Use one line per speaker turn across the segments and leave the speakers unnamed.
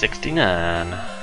69.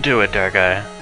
Do it, Dark Eye.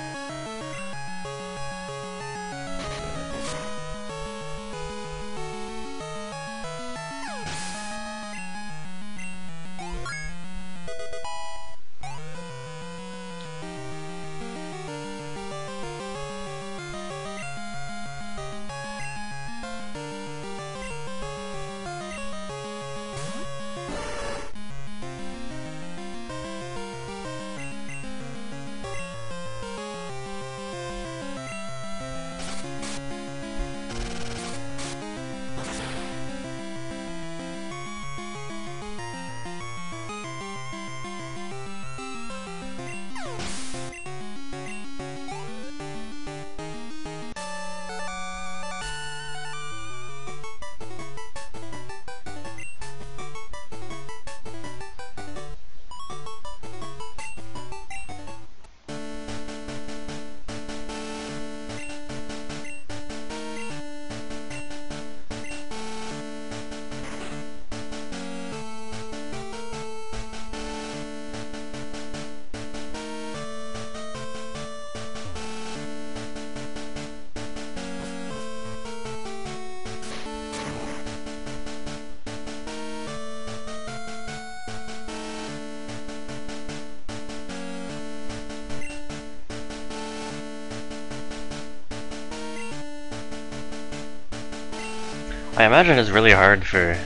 I imagine it's really hard for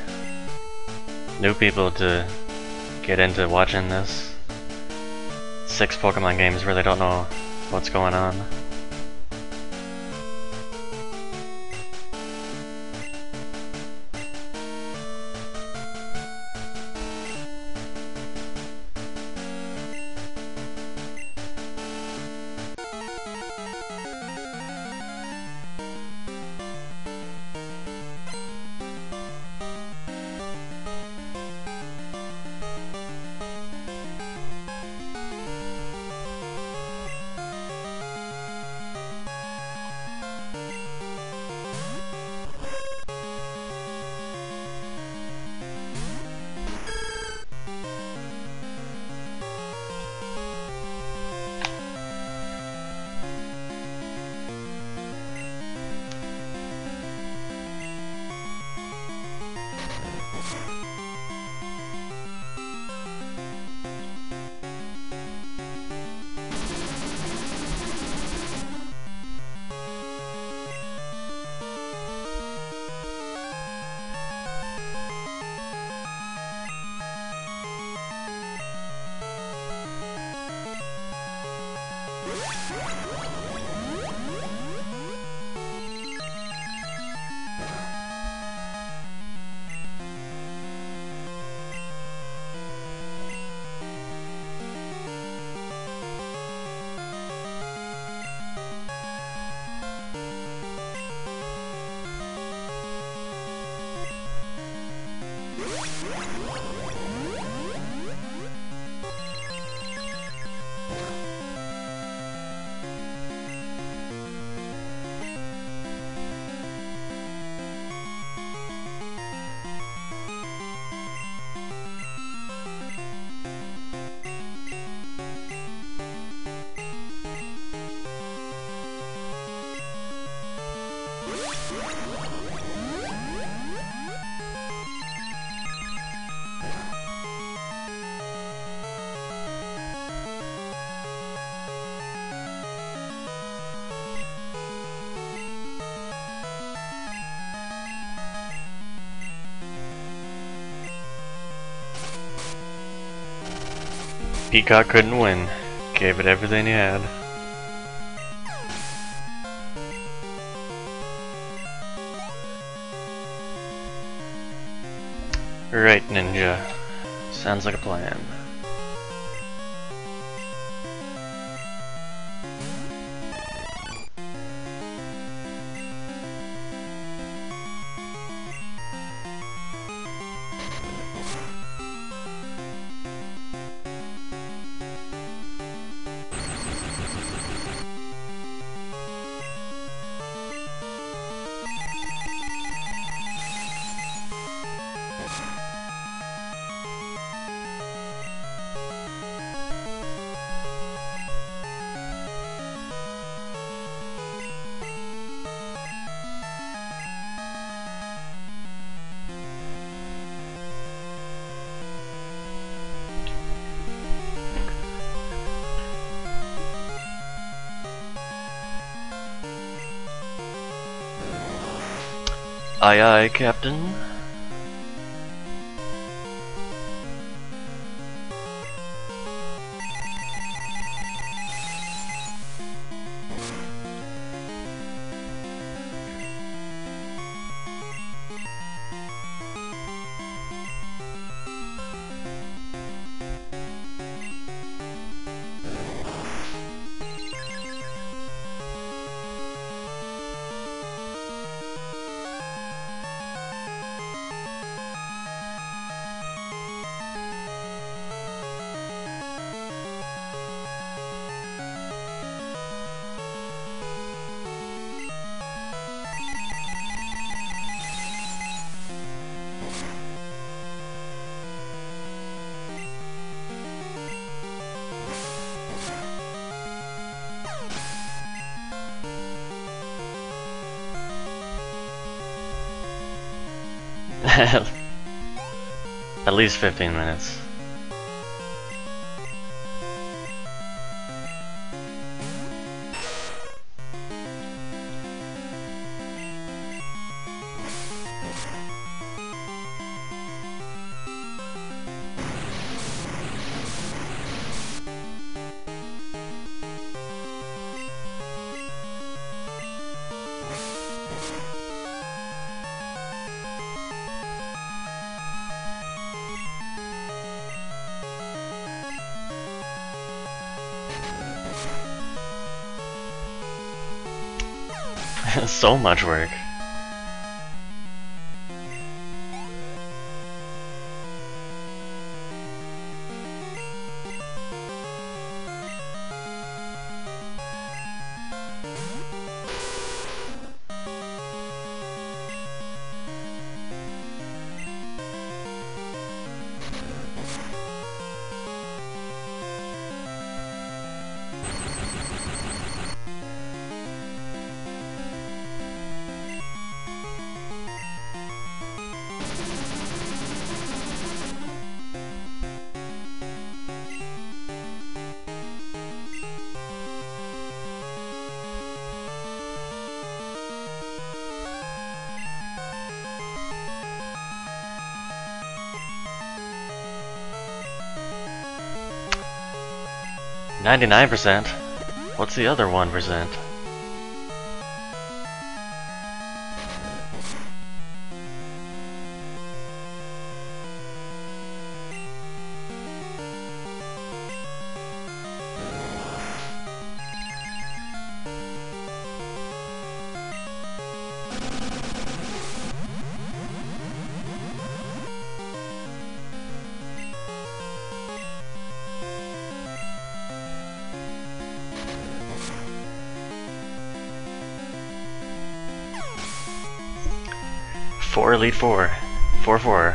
new people to get into watching this. Six Pokemon games where they don't know what's going on. Peacock couldn't win. Gave it everything he had. Right, Ninja. Sounds like a plan. Aye aye, Captain. At least 15 minutes. so much work. 99%? What's the other 1%? Four Elite Four. Four four.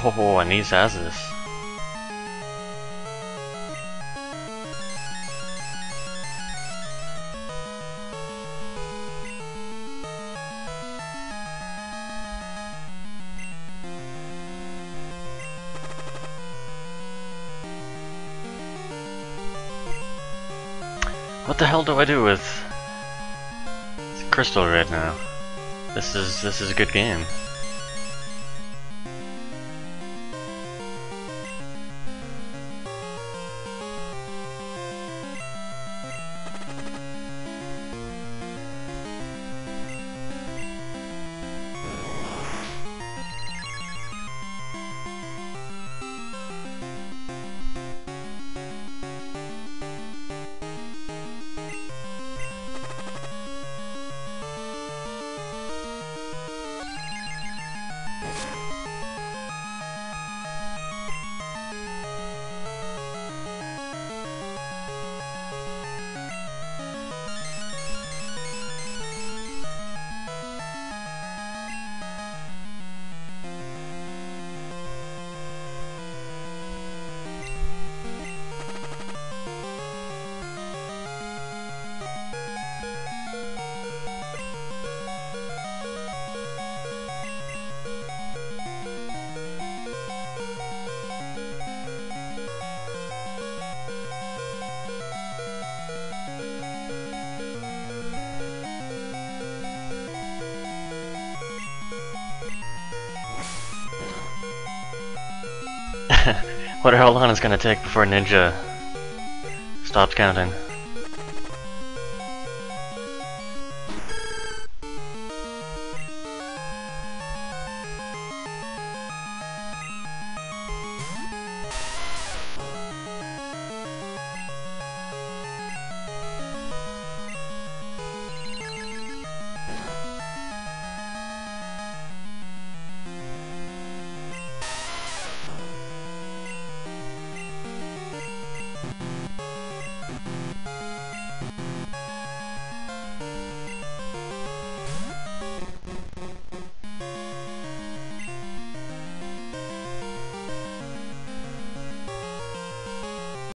Oh, and these has this. What the hell do I do with Crystal right now? This is this is a good game. Wonder how long it's gonna take before Ninja stops counting.